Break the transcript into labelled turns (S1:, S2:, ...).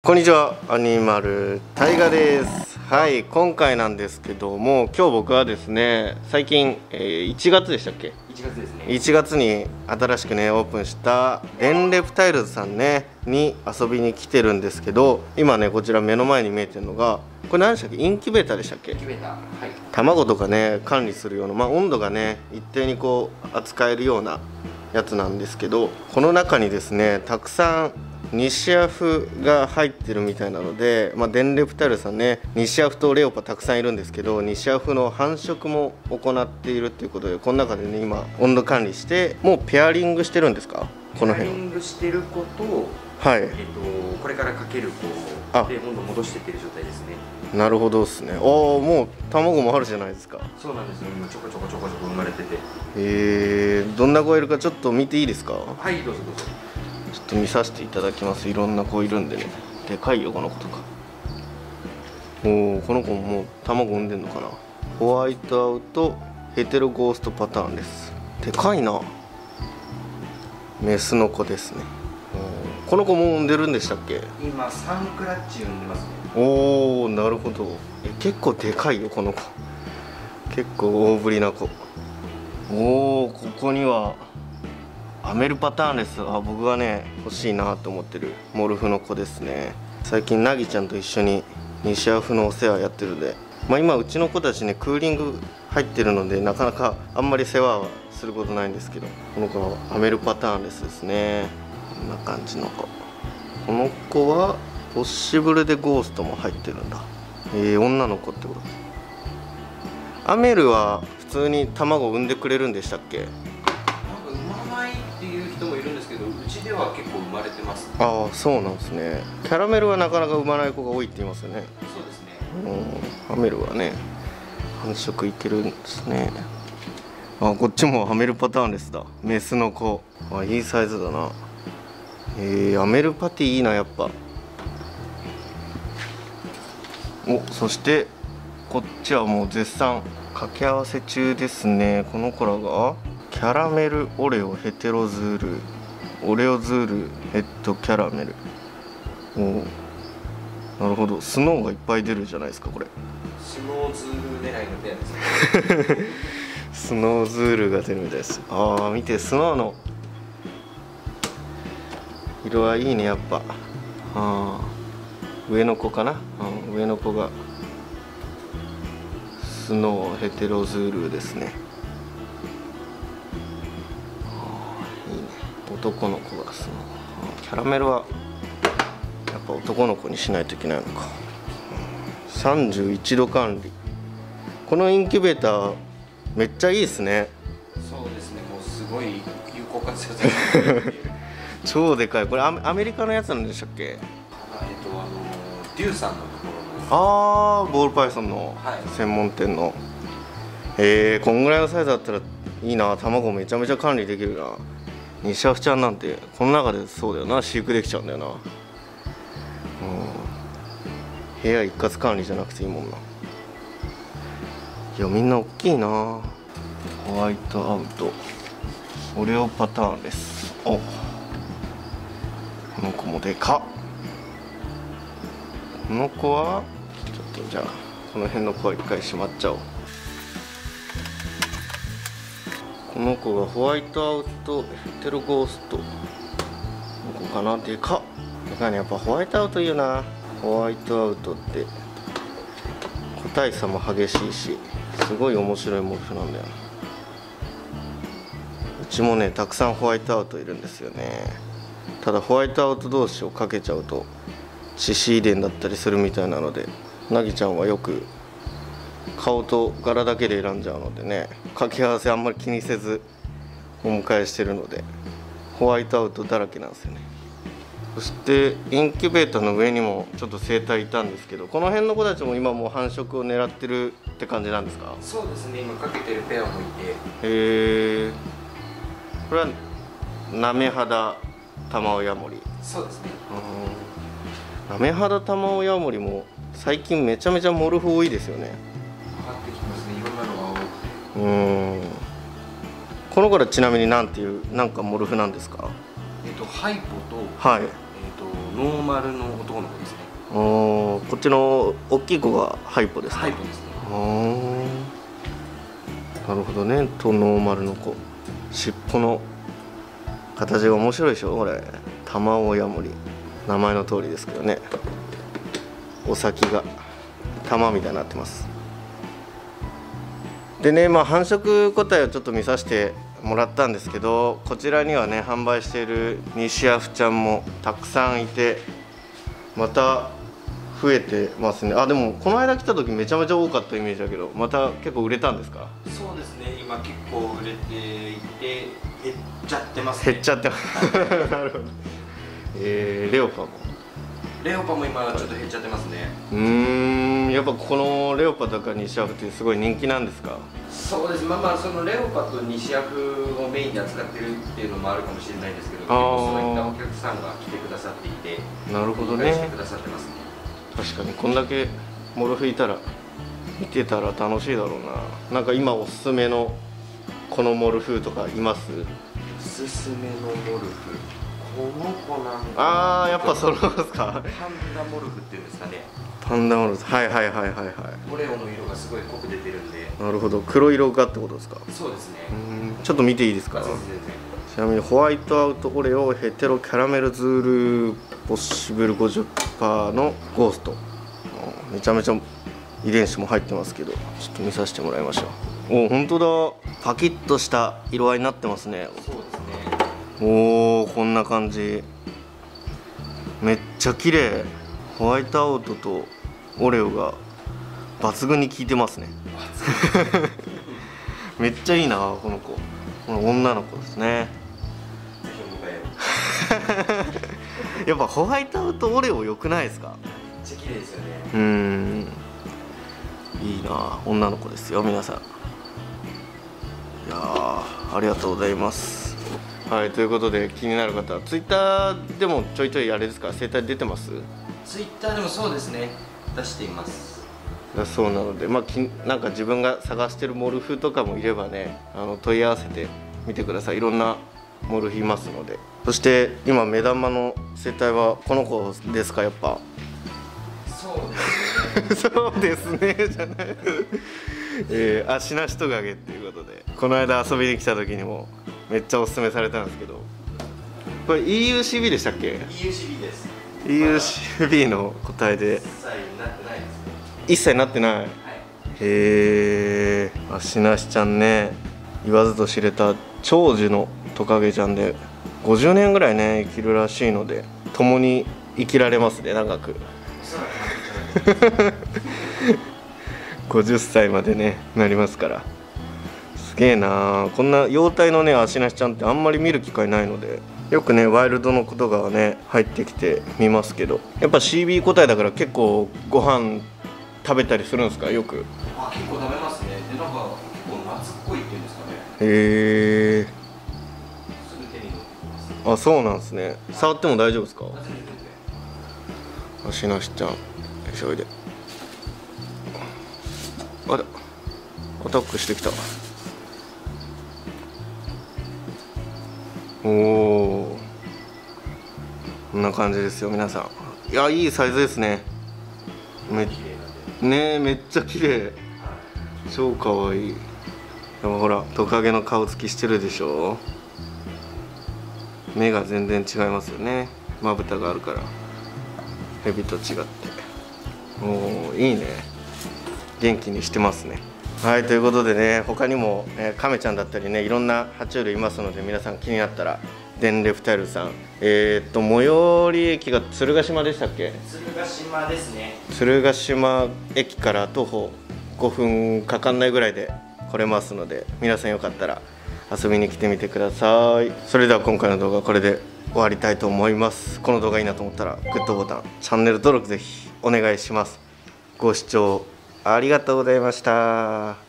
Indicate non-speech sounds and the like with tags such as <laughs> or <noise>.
S1: こんにちは。アニマルタイガです。はい今回なんですけども今日僕はですね最近、えー1月でしたっけ
S2: ？1月ですね。
S1: 1月に新しくねオープンしたデンレプタイルズさんねに遊びに来てるんですけど今ねこちら目の前に見えてるのがこれ何でしたっけ？インキュベーターでしたっけ？
S2: キュベーターはい。
S1: 卵とかね管理するような、まあ、温度がね一定にこう扱えるようなやつなんですけどこの中にですねたくさん西アフが入ってるみたいなので、まあ、デンレプタイルさんね西アフとレオパたくさんいるんですけど西アフの繁殖も行っているっていうことでこの中でね今温度管理してもうペアリングしてるんですか？この
S2: ペア
S1: 辺
S2: リングしてる子と、
S1: はい。
S2: えっと、これからかける
S1: あ
S2: 子で温度戻してってる状態ですね。
S1: なるほどですね。おおもう卵もあるじゃないですか。
S2: そうなんですよ。今ちょこちょこちょこちょこ生まれてて。
S1: えー、どんな子いるかちょっと見ていいですか？
S2: はいどうぞどうぞ
S1: ちょっと見させていただきます。いろんな子いるんでね。でかいよこの子とか。おおこの子ももう卵産んでんのかな。ホワイトアウトヘテロゴーストパターンです。でかいな。メスの子ですね。この子も産んでるんでしたっけ？
S2: 今サンクラッチ産んでますね。
S1: おおなるほど。え結構でかいよこの子。結構大ぶりな子。おおここにはアメルパターンです。あ僕がね欲しいなと思ってるモルフの子ですね。最近ナギちゃんと一緒に西アフのお世話やってるんで。まあ今うちの子たちねクーリング入ってるのでなかなかあんまり世話はすることないんですけどこの子はアメルパターンレスですね。こんな感じの子。この子はポッシブルでゴーストも入ってるんだ。えー、女の子ってこと。アメルは普通に卵を産んでくれるんでしたっけ？
S2: は結構生まれてます
S1: ああそうなんですね。キャラメルはなかなか産まない子が多いって言いますよね。
S2: そうですね。
S1: うん。アメルはね繁殖いけるんですね。あこっちもアメルパターンですだ。メスの子。あいいサイズだな。えー、アメルパティいいなやっぱ。おそしてこっちはもう絶賛掛け合わせ中ですね。この子らが。キャラメルオレオヘテロズールオレオズールヘッドキャラメル。おおなるほど。スノーがいっぱい出るじゃないですかこれ。
S2: スノーズール狙いのペアです。ね <laughs>
S1: スノーズールが出るみたいです。ああ見てスノーの。色はいいねやっぱ。ああ上の子かな、うん、上の子が。スノーヘテロズールですね男の子がスノーあーキャラメルはやっぱ男の子にしないといけないのか、うん、31度管理。このインキュベーターめっちゃいいですね。
S2: そうですね。もうすごい有効活用 <laughs>
S1: 超でかい。これアメリカのやつなんでしたっけ？
S2: えっとあのデューさんのところの
S1: ああボールパイソンの
S2: はい。
S1: 専門店の、えー、こんぐらいのサイズだったらいいな。卵めちゃめちゃ管理できるな西シャフちゃんなんてこの中でそうだよな。飼育できちゃうんだよな。うん。部屋一括管理じゃなくていいもんな。いやみんな大きいな。ホワイトアウト。オレオパターンです。お。この子もでか。この子はちょっとじゃあこの辺の子は一回しまっちゃおう。この子がホワイトアウトヘテロゴースト。の子かな？でか。っでかいねやっぱホワイトアウトいいよな。ホワイトアウトって個体差も激しいしすごい面白いモルフなんだようちもねたくさんホワイトアウトいるんですよね。ただホワイトアウト同士をかけちゃうと獅子遺伝だったりするみたいなのでなぎちゃんはよく顔と柄だけで選んじゃうのでね。掛け合わせあんまり気にせずお迎えしてるのでホワイトアウトだらけなんですよね。そしてインキュベーターの上にもちょっと生態いたんですけどこの辺の子たちも今もう繁殖を狙ってるって感じなんですか？
S2: そうですね。今かけてるペアもいて。
S1: へえこれはなめ肌玉親森
S2: そうですね。
S1: なめ肌玉親森も最近めちゃめちゃモルフ多いですよねうーん。この子らちなみになんていうなんかモルフなんですか？
S2: えっとハイポと
S1: はい。
S2: えっとノーマルの男の子ですね。
S1: おーこっちの大きい子がハイポですか？
S2: ハイポですね。
S1: なるほどね。とノーマルの子。尻尾の形が面白いでしょ？これ。玉親森名前の通りですけどね。お先が玉みたいになってますでねまあ繁殖個体をちょっと見させてもらったんですけどこちらにはね販売している西ヤフちゃんもたくさんいてまた増えてますね。あでもこの間来た時めちゃめちゃ多かったイメージだけどまた結構売れたんですか？
S2: そうですね。今結構売れていて減っちゃってますね。
S1: 減っちゃってます。<laughs> なるほど。えー、レオパも
S2: レオパも今ちょっと減っちゃってますね。
S1: うーんやっぱこのレオパとか西ヤフってすごい人気なんですか？
S2: そうです。まあまあそのレオパと西ヤフをメインで扱ってるっていうのもあるかもしれないですけどそういったお客さんが来てくださっていて
S1: なるほど
S2: してくださってますね。
S1: 確かにこんだけモルフいたら見てたら楽しいだろうな。なんか今おすすめのこのモルフとかいます？
S2: おすすめのモルフ
S1: あーやっぱそのですか。
S2: パンダモルフっていうんですかね。
S1: パンダモルフ。はいはいはいはいはい。
S2: オレオの色がすごい濃く出てるんで。
S1: なるほど。黒色がってことですか。
S2: そうですね。
S1: うーん。ちょっと見ていいですか？
S2: あ全然全然。
S1: ちなみにホワイトアウトオレオヘテロキャラメルズールポッシブル50%のゴースト。うん。めちゃめちゃ遺伝子も入ってますけどちょっと見させてもらいましょう。お本当だ。パキッとした色合いになってますねおーこんな感じ。めっちゃ綺麗。ホワイトアウトとオレオが抜群に効いてますね。<laughs> めっちゃいいなこの子。この女の子ですね。<laughs> やっぱホワイトアウトオレオ良くないですか？
S2: めっちゃ綺麗ですよね。
S1: うーん。いいな女の子ですよ皆さん。いやーありがとうございますはいということで気になる方はツイッターでもちょいちょいあれですか？生態出てます？
S2: ツイッターでもそうですね。出しています。
S1: だそうなのでまあきなんか自分が探してるモルフとかもいればねあの問い合わせてみてください。いろんなモルフいますので。そして今目玉の生態はこの子ですか？やっぱ。
S2: そうですね。<laughs>
S1: そうですね。じゃない、えー、足なしトカゲっていうことで。この間遊びに来た時にもめっちゃおすすめされたんですけど。これ EUCB でしたっけ
S2: ？EUCB です。
S1: EUCB の答えで。
S2: 一切なってない
S1: へえ足なしちゃんね。言わずと知れた長寿のトカゲちゃんで。50年ぐらいね生きるらしいので共に生きられますね長く。
S2: おそらくなって
S1: 50歳までねなりますから。すげえな。あこんな幼体のね足なしちゃんってあんまり見る機会ないのでよくねワイルドのことがね入ってきて見ますけど。やっぱ CB 個体だから結構ご飯食べたりするんですか？よく。
S2: あ結構食べますね。でなんか結構夏っぽいっていうんですかね。
S1: へえ。あそうなんですね。触っても大丈夫ですか？足なしちゃん。よいで。あらアタックしてきたおおこんな感じですよ皆さん。いやいいサイズですね。めねめっちゃ綺麗。超かわい。いでもほらトカゲの顔つきしてるでしょ。目が全然違いますよね。まぶたがあるから。ヘビと違って。おおいいね。元気にしてますね。はいということでね他にも、えーカメちゃんだったりねいろんな爬虫類いますので皆さん気になったらデンレプタイルさんえー、っと最寄り駅が鶴ヶ島でしたっけ？
S2: 鶴ヶ島ですね。
S1: 鶴ヶ島駅から徒歩5分かかんないぐらいで来れますので皆さんよかったら遊びに来てみてください。それでは今回の動画はこれで終わりたいと思います。この動画いいなと思ったらグッドボタンチャンネル登録ぜひお願いします。ご視聴ありがとうございました。